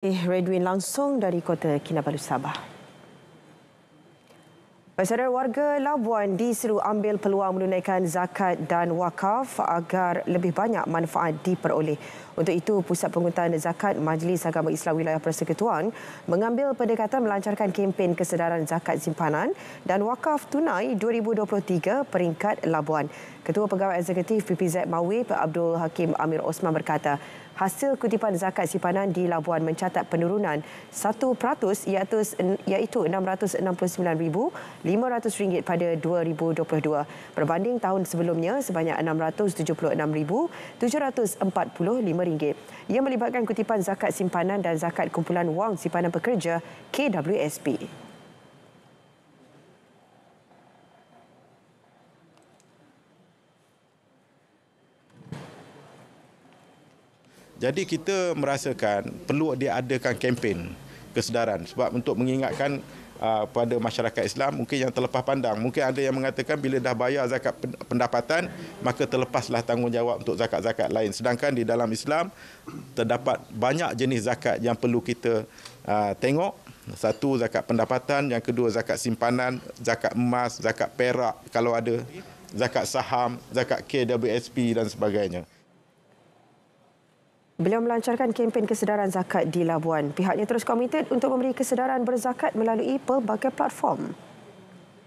Redwin langsung dari kota Kinabalu Sabah. Pesara warga Labuan diseru ambil peluang menunaikan zakat dan wakaf agar lebih banyak manfaat diperoleh. Untuk itu, Pusat Pengurutan Zakat Majlis Agama Islam Wilayah Persekutuan mengambil pendekatan melancarkan kempen kesedaran zakat simpanan dan wakaf tunai 2023 peringkat Labuan. Ketua Pegawai Eksekutif PPZ Mawib Abdul Hakim Amir Osman berkata, hasil kutipan zakat simpanan di Labuan mencatat penurunan 1% iaitu RM669,500 pada 2022 berbanding tahun sebelumnya sebanyak RM676,745. Ia melibatkan kutipan zakat simpanan dan zakat kumpulan wang simpanan pekerja KWSP. Jadi kita merasakan perlu diadakan kempen kesedaran. Sebab untuk mengingatkan uh, pada masyarakat Islam mungkin yang terlepas pandang. Mungkin ada yang mengatakan bila dah bayar zakat pendapatan maka terlepaslah tanggungjawab untuk zakat-zakat lain. Sedangkan di dalam Islam terdapat banyak jenis zakat yang perlu kita uh, tengok. Satu zakat pendapatan. Yang kedua zakat simpanan zakat emas zakat perak. Kalau ada zakat saham zakat KWSP dan sebagainya Beliau melancarkan kempen kesedaran zakat di Labuan. Pihaknya terus komited untuk memberi kesedaran berzakat melalui pelbagai platform.